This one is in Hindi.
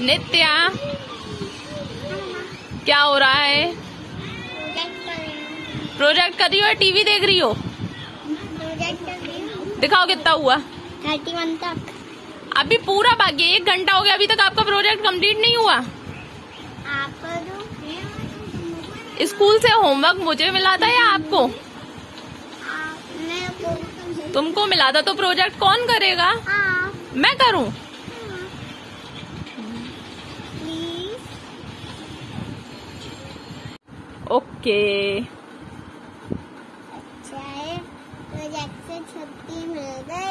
नित्या क्या हो रहा है? प्रोजेक्ट कर रही हो टीवी देख रही हो? दिखाओ कितना हुआ। थर्टी वन तक अभी पूरा बाकी एक घंटा हो गया अभी तक आपका प्रोजेक्ट कंप्लीट नहीं हुआ। स्कूल से होमवर्क मुझे मिला था या आपको? तुमको मिला था तो प्रोजेक्ट कौन करेगा? मैं करूँ? ओके। प्रोजेक्ट से छुट्टी मिल गई।